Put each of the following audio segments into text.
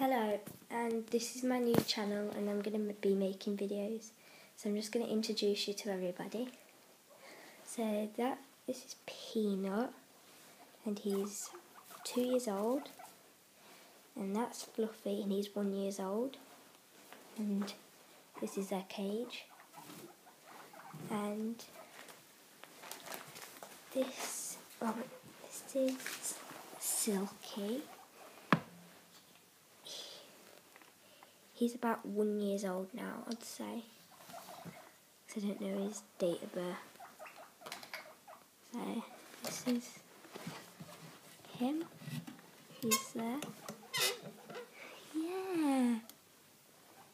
Hello, and this is my new channel, and I'm going to be making videos. So I'm just going to introduce you to everybody. So that this is Peanut, and he's two years old. And that's Fluffy, and he's one years old. And this is their cage. And this, oh, this is Silky. He's about one years old now, I'd say. I don't know his date of birth. So this is him. He's there. Yeah.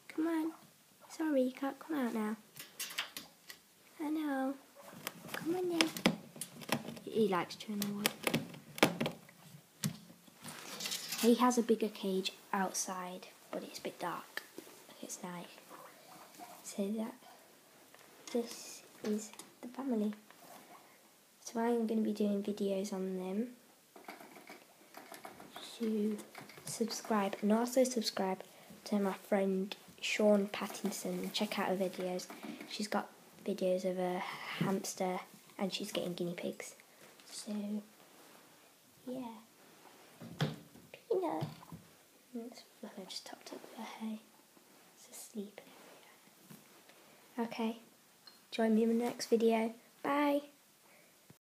Come on. Sorry, you can't come out now. I know. Come on then. He likes chewing the wood. He has a bigger cage outside, but it's a bit dark it's nice. So that this is the family. So I'm going to be doing videos on them. To subscribe and also subscribe to my friend Sean Pattinson. Check out her videos. She's got videos of a hamster and she's getting guinea pigs. So yeah. Peanut. I just sleep. Okay, join me in the next video. Bye.